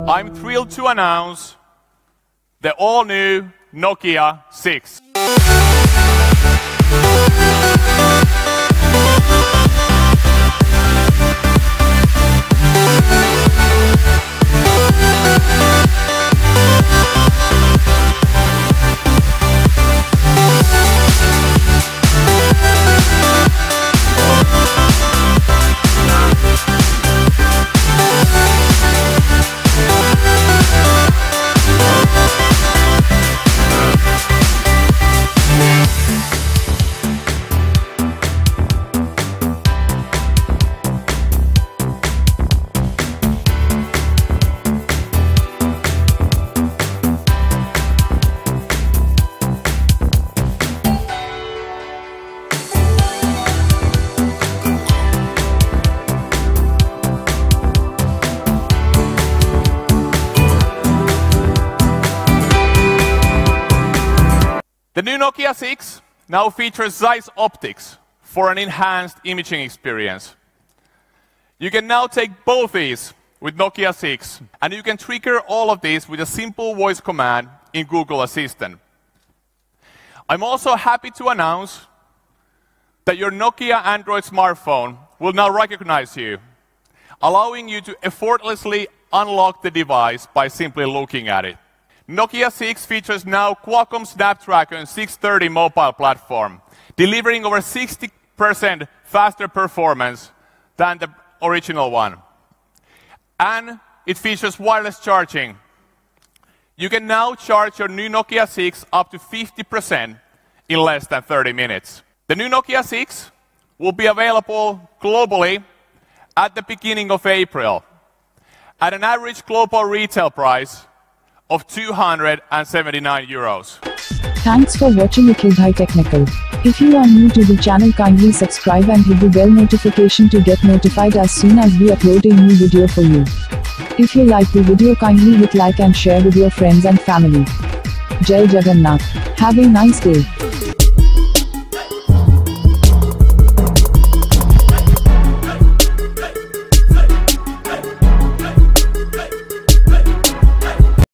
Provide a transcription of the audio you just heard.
I'm thrilled to announce the all-new Nokia 6. The new Nokia 6 now features Zeiss optics for an enhanced imaging experience. You can now take bothies with Nokia 6, and you can trigger all of these with a simple voice command in Google Assistant. I'm also happy to announce that your Nokia Android smartphone will now recognize you, allowing you to effortlessly unlock the device by simply looking at it. Nokia 6 features now Qualcomm Snapdragon 630 mobile platform, delivering over 60% faster performance than the original one. And it features wireless charging. You can now charge your new Nokia 6 up to 50% in less than 30 minutes. The new Nokia 6 will be available globally at the beginning of April at an average global retail price of 279 euros. Thanks for watching Akhil Technical. If you are new to the channel kindly subscribe and hit the bell notification to get notified as soon as we upload a new video for you. If you like the video kindly hit like and share with your friends and family. Jai Jagannath. Have a nice day.